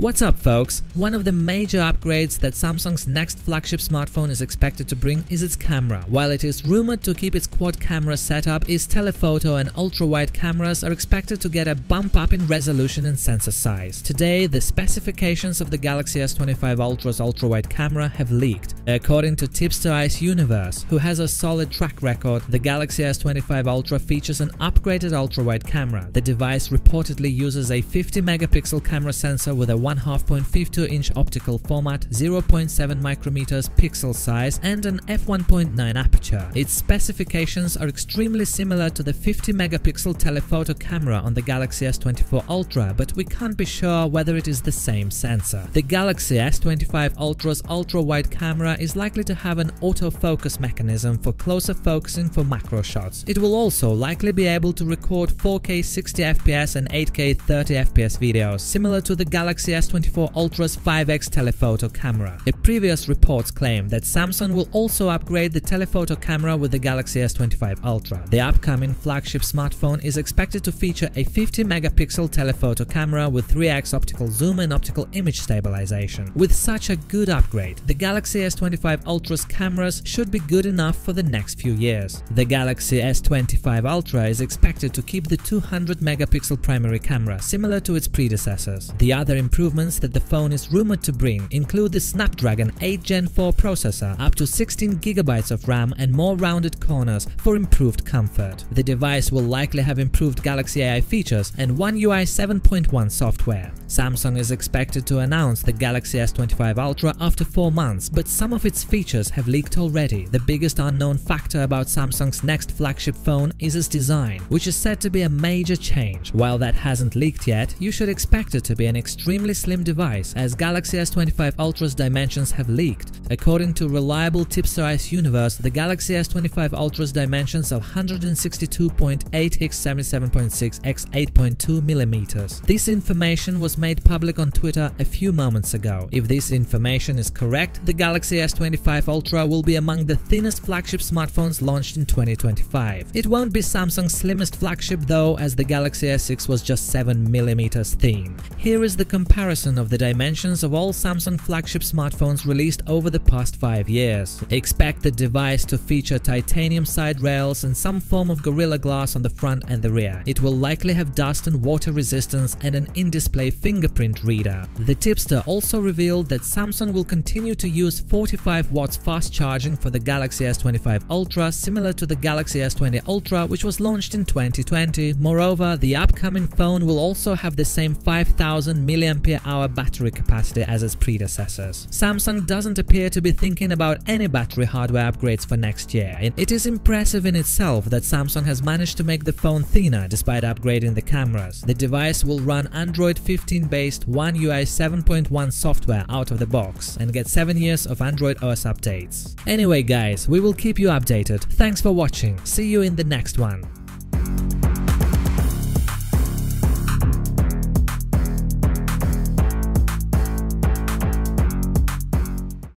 What's up folks? One of the major upgrades that Samsung's next flagship smartphone is expected to bring is its camera. While it is rumored to keep its quad camera setup, its telephoto and ultra-wide cameras are expected to get a bump up in resolution and sensor size. Today, the specifications of the Galaxy S25 Ultra's ultra-wide camera have leaked. According to Tipster Ice Universe, who has a solid track record, the Galaxy S25 Ultra features an upgraded ultra-wide camera. The device reportedly uses a 50 megapixel camera sensor with a 1.52 inch optical format, 0.7 micrometers pixel size and an f1.9 aperture. Its specifications are extremely similar to the 50 megapixel telephoto camera on the Galaxy S24 Ultra, but we can't be sure whether it is the same sensor. The Galaxy S25 Ultra's ultra-wide camera is likely to have an autofocus mechanism for closer focusing for macro shots. It will also likely be able to record 4K 60fps and 8K 30fps videos, similar to the Galaxy S24 Ultra's 5x telephoto camera. The previous reports claim that Samsung will also upgrade the telephoto camera with the Galaxy S25 Ultra. The upcoming flagship smartphone is expected to feature a 50 megapixel telephoto camera with 3x optical zoom and optical image stabilization. With such a good upgrade, the Galaxy S25 Ultra's cameras should be good enough for the next few years. The Galaxy S25 Ultra is expected to keep the 200 megapixel primary camera, similar to its predecessors. The other improvements improvements that the phone is rumored to bring include the Snapdragon 8 Gen 4 processor, up to 16GB of RAM and more rounded corners for improved comfort. The device will likely have improved Galaxy AI features and One UI 7.1 software. Samsung is expected to announce the Galaxy S25 Ultra after 4 months, but some of its features have leaked already. The biggest unknown factor about Samsung's next flagship phone is its design, which is said to be a major change. While that hasn't leaked yet, you should expect it to be an extremely slim device as Galaxy S25 Ultra's dimensions have leaked. According to reliable Tipster Ice Universe, the Galaxy S25 Ultra's dimensions are 162.8 x 77.6 x 8.2 mm. This information was made public on Twitter a few moments ago. If this information is correct, the Galaxy S25 Ultra will be among the thinnest flagship smartphones launched in 2025. It won't be Samsung's slimmest flagship though, as the Galaxy S6 was just 7mm thin. Here is the comparison comparison of the dimensions of all Samsung flagship smartphones released over the past 5 years. Expect the device to feature titanium side rails and some form of Gorilla Glass on the front and the rear. It will likely have dust and water resistance and an in-display fingerprint reader. The tipster also revealed that Samsung will continue to use 45 watts fast charging for the Galaxy S25 Ultra similar to the Galaxy S20 Ultra which was launched in 2020. Moreover, the upcoming phone will also have the same 5000 mAh hour battery capacity as its predecessors. Samsung doesn't appear to be thinking about any battery hardware upgrades for next year. It is impressive in itself that Samsung has managed to make the phone thinner despite upgrading the cameras. The device will run Android 15 based One UI 7.1 software out of the box and get 7 years of Android OS updates. Anyway guys, we will keep you updated. Thanks for watching, see you in the next one.